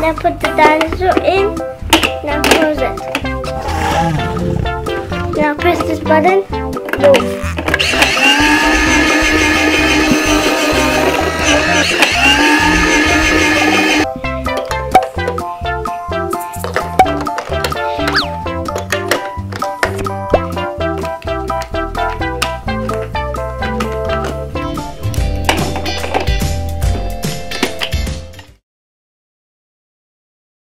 Now put the dinosaur in. Now close it. Now press this button. Move.